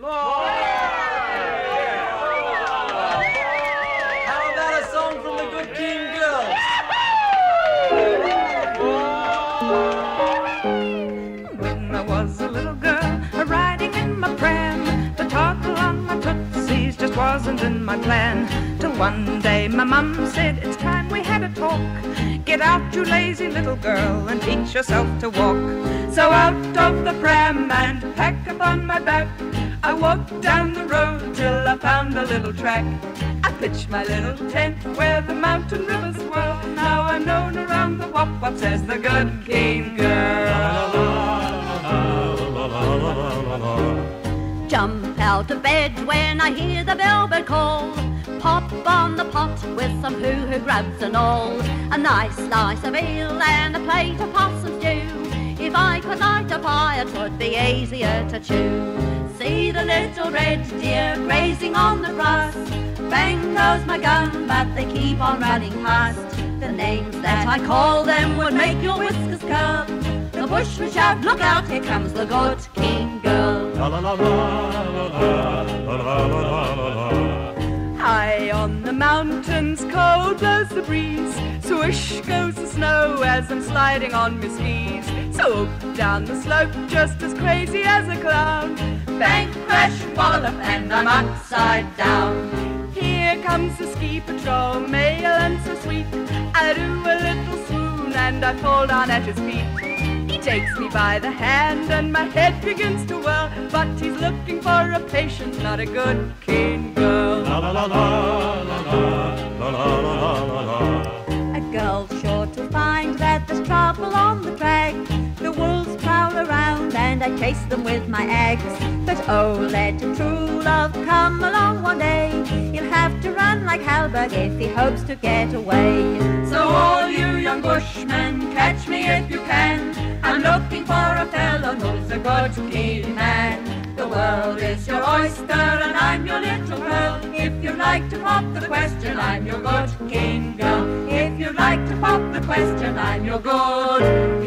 How about a song from the Good Keen Girls? When I was a little girl, riding in my pram, to talk along my tootsies just wasn't in my plan. Till one day my mum said, It's time we had a talk. Get out, you lazy little girl, and teach yourself to walk. So out of the pram and pack upon my back, I walked down the road till I found a little track. I pitched my little tent where the mountain rivers swirl. Now I'm known around the wop wops as the good keen girl. Jump out of bed when I hear the bellbird call. Pop on the pot with some huhu grubs and all. A nice slice of veal and a plate of possum stew. If I could light a fire, 'twould be easier to chew. See the little red deer grazing on the grass. Bang goes my gun, but they keep on running past. The names that I call them would make your whiskers curl. The bushman shout, look out, here comes the good keen girl. High on the mountains, cold blows the breeze. Swish goes the snow as I'm sliding on my skis. So down the slope, just as crazy as a clown. Bang, crash, wallop, and I'm upside down. Here comes the ski patrol, male and so sweet. I do a little swoon and I fall down at his feet. He takes me by the hand and my head begins to whirl. But he's looking for a patient, not a good keen girl. A girl's sure to find that there's trouble on the track. The wolves prowl around and I chase them with my axe. But oh, let a true love come along one day. He'll have to run like Halberg if he hopes to get away. So all you young bushmen, catch me if you can. I'm looking for a fellow who's a good keen man. The world is your oyster and I'm your little pearl. Like to pop the question, I'm your good keen girl. If you'd like to pop the question, I'm your good